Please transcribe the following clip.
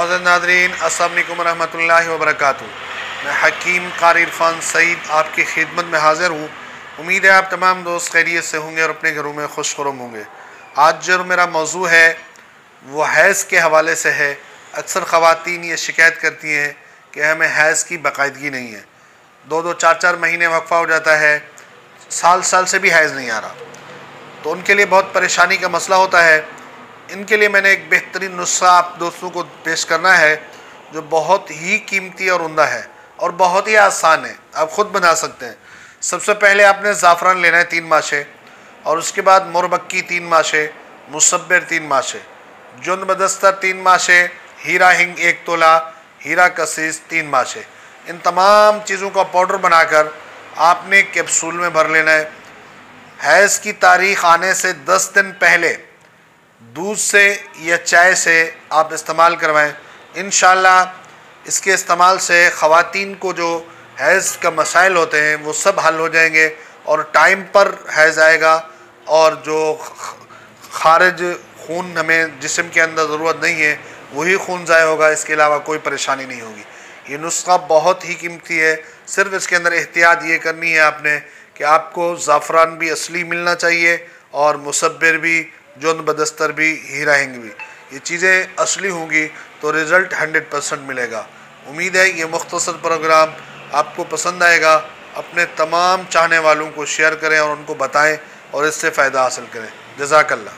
हज़र Nadreen अल्लाम वरहमल वबरक मैं हकीम car Irfan Saeed आपकी खिदमत में हाज़िर हूँ। उम्मीद है आप तमाम दोस्त खैरियत से होंगे और अपने घरों में खुश खुरम होंगे। आज जो मेरा मौजू है, वो हैज़ के हवाले से है। अक्सर ख़वातीन ये शिकायत करती हैं कि हमें हैज़ की बाकायदगी नहीं है। दो दो चार चार महीने वक्फ़ा हो जाता है। साल साल से भी हैज़ नहीं आ रहा। तो उनके लिए बहुत परेशानी का मसला होता है। इनके लिए मैंने एक बेहतरीन नुस्खा आप दोस्तों को पेश करना है, जो बहुत ही कीमती और उमदा है और बहुत ही आसान है। आप ख़ुद बना सकते हैं। सबसे पहले आपने ज़ाफ़रान लेना है तीन माशे और उसके बाद मुरबक्की तीन माशे, मुसब्बर तीन माशे जुन बदस्तर तीन माशे, हीरा हिंग एक तोला, हीरा कसीस तीन माशे। इन तमाम चीज़ों का पाउडर बनाकर आपने कैप्सूल में भर लेना है। हैज़ की तारीख़ आने से दस दिन पहले दूध से या चाय से आप इस्तेमाल करवाएँ। इन इसके इस्तेमाल से ख़वातीन को जो हैज़ का मसाइल होते हैं, वो सब हल हो जाएँगे और टाइम पर हैज़ आएगा और जो खारिज खून हमें जिसम के अंदर ज़रूरत नहीं है, वही खून ज़ाय होगा। इसके अलावा कोई परेशानी नहीं होगी। ये नुस्खा बहुत ही कीमती है। सिर्फ़ इसके अंदर एहतियात ये करनी है आपने कि आपको ज़ाफ़रान भी असली मिलना चाहिए और मुसब्बिर भी जोन बदस्तर भी हीरा हिंग भी ये चीज़ें असली होंगी तो रिज़ल्ट हंड्रेड परसेंट मिलेगा। उम्मीद है ये मुख्तसर प्रोग्राम आपको पसंद आएगा। अपने तमाम चाहने वालों को शेयर करें और उनको बताएँ और इससे फ़ायदा हासिल करें। जजाकल्ला